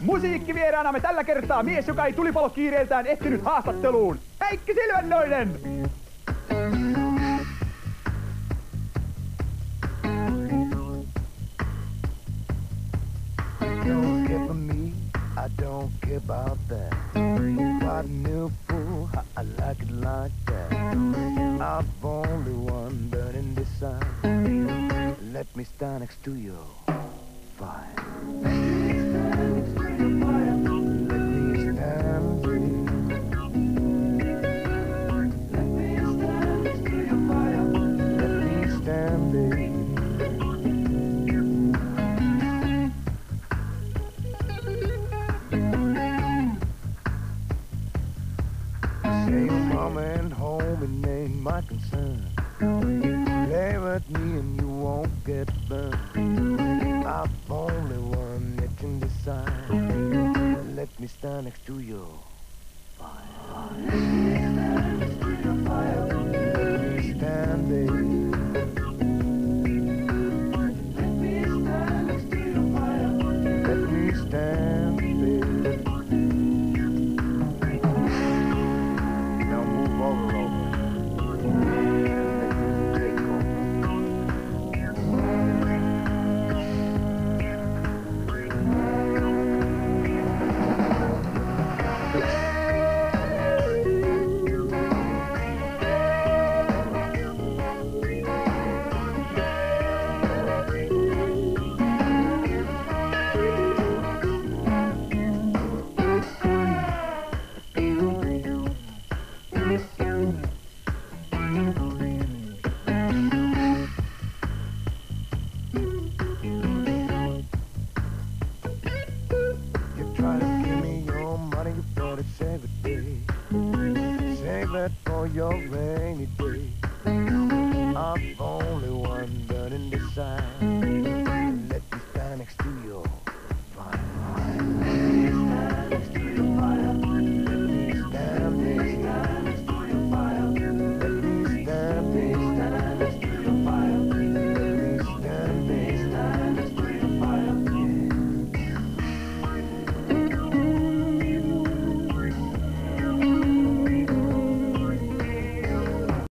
Musiikkivieraanamme tällä kertaa mies, joka ei tulipalokiireeltään ehtinyt haastatteluun. Heikki Silvennoinen! I don't care about that. What new fool, I, like it like that. I've only one burning desire. Let me stand next to you. Fire. Your mama and home, ain't my concern. Play with me and you won't get burned. I've only one in the side. Let me stand next to you. to save a day. Save it for your rainy day. I've only one burning.